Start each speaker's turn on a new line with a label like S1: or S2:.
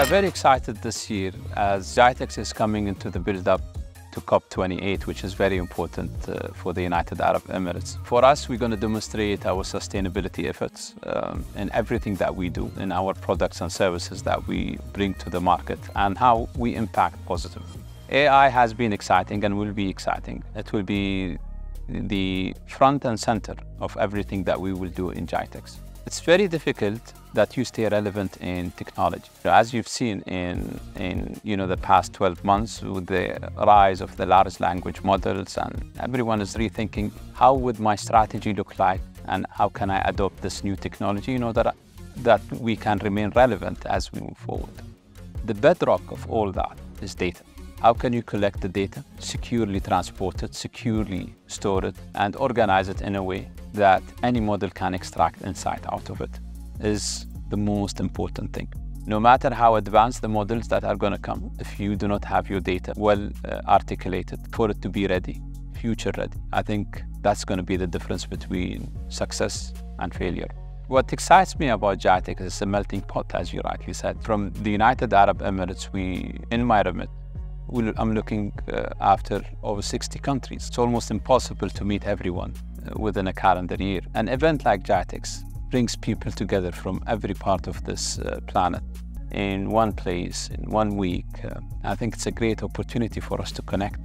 S1: We are very excited this year as GITEX is coming into the build-up to COP28, which is very important uh, for the United Arab Emirates. For us, we're going to demonstrate our sustainability efforts um, in everything that we do, in our products and services that we bring to the market, and how we impact positively. AI has been exciting and will be exciting. It will be the front and center of everything that we will do in GITEX. It's very difficult that you stay relevant in technology. As you've seen in, in you know, the past 12 months with the rise of the large language models and everyone is rethinking how would my strategy look like and how can I adopt this new technology, you know, that, that we can remain relevant as we move forward. The bedrock of all that is data. How can you collect the data, securely transport it, securely store it, and organize it in a way that any model can extract insight out of it is the most important thing. No matter how advanced the models that are going to come, if you do not have your data well uh, articulated for it to be ready, future ready, I think that's going to be the difference between success and failure. What excites me about GITEX is a melting pot, as you rightly said. From the United Arab Emirates, we, in my remit, I'm looking uh, after over 60 countries. It's almost impossible to meet everyone uh, within a calendar year. An event like GITEX brings people together from every part of this uh, planet in one place, in one week. I think it's a great opportunity for us to connect.